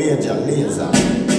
我也讲，你。